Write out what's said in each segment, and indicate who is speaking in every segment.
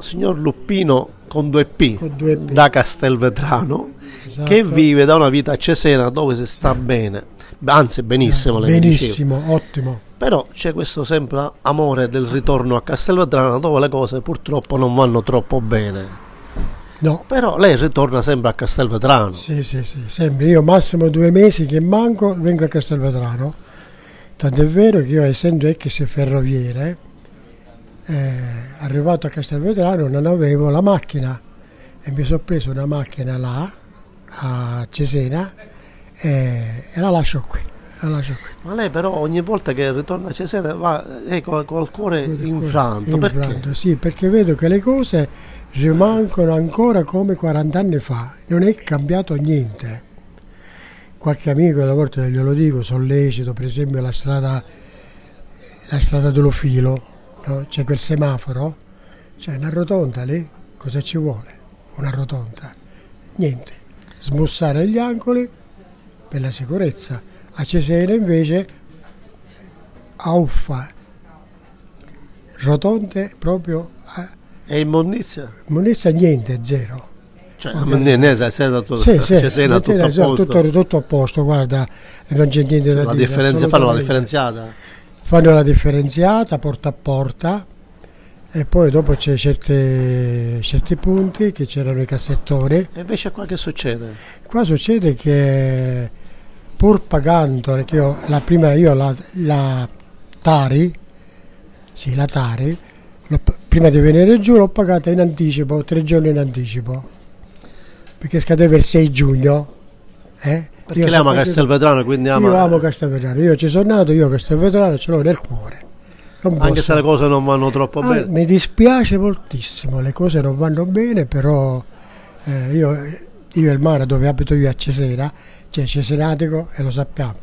Speaker 1: signor Luppino con due P,
Speaker 2: Con due P.
Speaker 1: da Castelvetrano
Speaker 2: Esatto.
Speaker 1: che vive da una vita a Cesena dove si sta bene, anzi benissimo, diceva.
Speaker 2: Benissimo, ottimo.
Speaker 1: però c'è questo sempre amore del ritorno a Castelvetrano dove le cose purtroppo non vanno troppo bene.
Speaker 2: No,
Speaker 1: Però lei ritorna sempre a Castelvetrano.
Speaker 2: sì, sì, sì, sempre. Io massimo due mesi che manco vengo a Castelvetrano. Tant'è vero che io essendo ex ferroviere, eh, arrivato a Castelvetrano non avevo la macchina e mi sono preso una macchina là a Cesena e, e la lascio qui.
Speaker 1: Ma lei però ogni volta che ritorna a Cesena va eh, col, cuore infranto. Perché?
Speaker 2: Infranto, Sì, perché vedo che le cose rimangono ancora come 40 anni fa, non è cambiato niente. Qualche amico alle volte glielo dico, sollecito, per esempio la strada, la strada dello filo, no? c'è quel semaforo, c'è una rotonda lì, cosa ci vuole? Una rotonda, niente, smussare gli angoli per la sicurezza. A Cesena invece a uffa, rotonde proprio a
Speaker 1: E immondizia?
Speaker 2: Munizia niente, zero.
Speaker 1: Cioè, ne, ne, se- se- tutto-
Speaker 2: Sì, sì,
Speaker 1: Cesena tutto a
Speaker 2: Matera,
Speaker 1: posto.
Speaker 2: tutto, tutto a posto, guarda, non c'è niente da
Speaker 1: la
Speaker 2: dire.
Speaker 1: differenza, fanno la differenziata.
Speaker 2: Fanno la differenziata porta a porta e poi dopo c'è certe- certi punti che c'erano i cassettoni.
Speaker 1: E invece qua che succede?
Speaker 2: Qua succede che pur pagando, perché io la prima io la, la Tari, sì la Tari, l'ho- prima di venire giù l'ho pagata in anticipo, tre giorni in anticipo, perché scadeva il 6 giugno. Eh?
Speaker 1: Perché
Speaker 2: Io
Speaker 1: lei ama Castelvetrano, quindi ama,
Speaker 2: Io amo Castelvetrano, io ci sono nato, io Castelvetrano ce l'ho nel cuore. Non
Speaker 1: anche
Speaker 2: posso-
Speaker 1: se le cose non vanno troppo
Speaker 2: Ah,
Speaker 1: bene.
Speaker 2: mi dispiace moltissimo, le cose non vanno bene, però eh, io, io e il mare dove abito io a Cesena, cioè Cesenatico e lo sappiamo,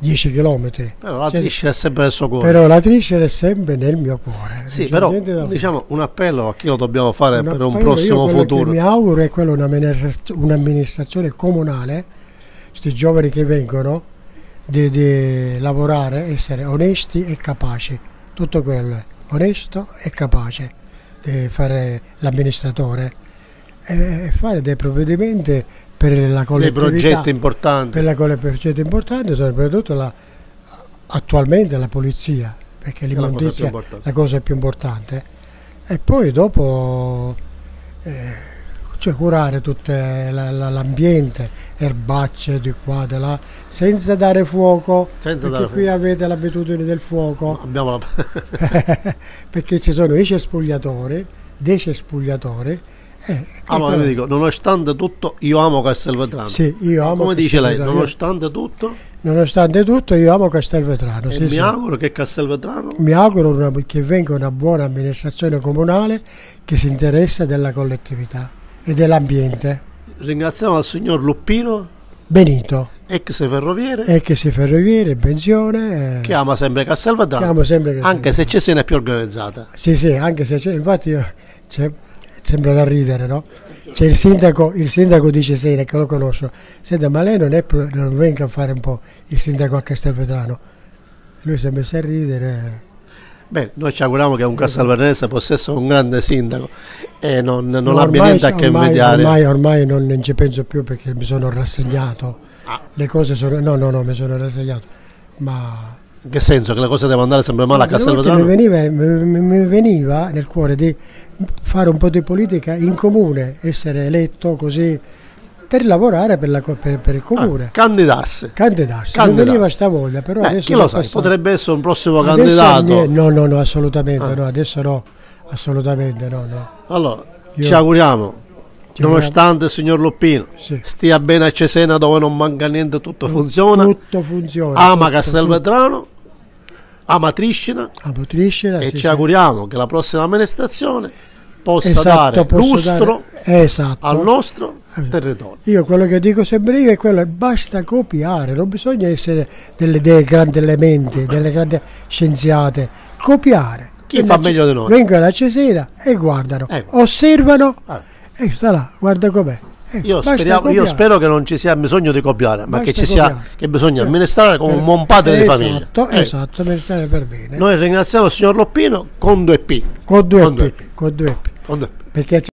Speaker 2: 10 km.
Speaker 1: Però la trisce è sempre nel suo cuore.
Speaker 2: Però la triscera è sempre nel mio cuore.
Speaker 1: sì,
Speaker 2: c'è
Speaker 1: però diciamo un appello a chi lo dobbiamo fare
Speaker 2: Un
Speaker 1: per un prossimo futuro.
Speaker 2: Che mi auguro è quello un'amministra- un'amministrazione comunale, questi giovani che vengono, di, di lavorare, essere onesti e capaci. Tutto quello è onesto e capace di fare l'amministratore e fare dei provvedimenti per la
Speaker 1: Dei
Speaker 2: collettività.
Speaker 1: progetti importanti.
Speaker 2: Per la progetti importanti, soprattutto la, attualmente la polizia, perché l'immondizia
Speaker 1: importante.
Speaker 2: la cosa più importante. E poi dopo eh, cioè curare tutto l'ambiente, erbacce di qua, di là, senza dare fuoco,
Speaker 1: Senza
Speaker 2: perché
Speaker 1: dare
Speaker 2: qui avete l'abitudine del fuoco,
Speaker 1: Abbiamo la...
Speaker 2: perché ci sono i cespugliatori, dei cespugliatori. eh,
Speaker 1: Ah, ma io dico, nonostante tutto, io amo Castelvetrano.
Speaker 2: Sì, io amo
Speaker 1: Come dice lei, nonostante tutto,
Speaker 2: Nonostante tutto, io amo Castelvetrano.
Speaker 1: e
Speaker 2: sì,
Speaker 1: mi
Speaker 2: sì.
Speaker 1: auguro che Castelvetrano
Speaker 2: Mi auguro una- che venga una buona amministrazione comunale che si interessa della collettività e dell'ambiente.
Speaker 1: ringraziamo al signor Luppino,
Speaker 2: Benito,
Speaker 1: ex ferroviere,
Speaker 2: ex ferroviere, pensione. eh,
Speaker 1: che ama sempre Castelvetrano,
Speaker 2: che sempre che
Speaker 1: anche se Cesena è più organizzata.
Speaker 2: Sì, sì, anche se c'è, infatti io, c'è, sembra da ridere, no? C'è il sindaco, il sindaco di Cesena che lo conosco. Senta, ma lei non, è, non venga a fare un po' il sindaco a Castelvetrano. Lui si è messo a ridere.
Speaker 1: Bene, noi ci auguriamo che un castelvetranese possa essere un grande sindaco e non, non
Speaker 2: No,
Speaker 1: abbia niente a che
Speaker 2: ormai-
Speaker 1: invidiare.
Speaker 2: Ormai, ormai non, non ci penso più perché mi sono rassegnato.
Speaker 1: Ah.
Speaker 2: Le cose sono. No, no, no, mi sono rassegnato. Ma.
Speaker 1: In che senso? Che le cose devono andare sempre male a
Speaker 2: Delle volte
Speaker 1: Castelvetrano?
Speaker 2: Mi veniva, mi- mi veniva nel cuore di fare un po' di politica in comune, essere eletto così per lavorare per, la per- per il comune.
Speaker 1: Ah, candidarsi.
Speaker 2: Candidarsi.
Speaker 1: Candidarsi.
Speaker 2: Mi veniva sta voglia, però
Speaker 1: Beh,
Speaker 2: adesso
Speaker 1: chi lo sa, potrebbe essere un prossimo
Speaker 2: Adesso
Speaker 1: candidato.
Speaker 2: No, no, no, assolutamente
Speaker 1: Ah.
Speaker 2: no, adesso no, assolutamente no, no.
Speaker 1: Allora,
Speaker 2: Io-
Speaker 1: ci auguriamo,
Speaker 2: Ci
Speaker 1: nonostante il signor Loppino
Speaker 2: Sì.
Speaker 1: stia bene a Cesena dove non manca niente, tutto funziona,
Speaker 2: Tutto funziona.
Speaker 1: ama
Speaker 2: tutto,
Speaker 1: Castelvetrano, ama Triscina
Speaker 2: tutto. Ama Triscina,
Speaker 1: e
Speaker 2: sì,
Speaker 1: ci
Speaker 2: sì.
Speaker 1: auguriamo che la prossima amministrazione possa
Speaker 2: Esatto,
Speaker 1: dare lustro
Speaker 2: dare- esatto.
Speaker 1: al nostro
Speaker 2: Eh.
Speaker 1: territorio.
Speaker 2: Io quello che dico sempre io è quello, basta copiare, non bisogna essere delle, dei grandi elementi, delle grandi scienziate, copiare.
Speaker 1: Chi fa meglio di noi?
Speaker 2: Vengono a Cesena e guardano,
Speaker 1: Ecco.
Speaker 2: osservano
Speaker 1: Ah.
Speaker 2: e sta là, guarda com'è. Eh,
Speaker 1: Io, speriamo- io spero che non ci sia bisogno di copiare, ma
Speaker 2: Basta
Speaker 1: che, ci sia, che bisogna
Speaker 2: Eh,
Speaker 1: amministrare come
Speaker 2: eh,
Speaker 1: un buon padre di
Speaker 2: esatto,
Speaker 1: famiglia. Ecco.
Speaker 2: Esatto, stare per bene.
Speaker 1: Noi ringraziamo il signor Loppino con due P.
Speaker 2: Con due
Speaker 1: con
Speaker 2: P,
Speaker 1: due P.
Speaker 2: con due P.
Speaker 1: Quando-
Speaker 2: perché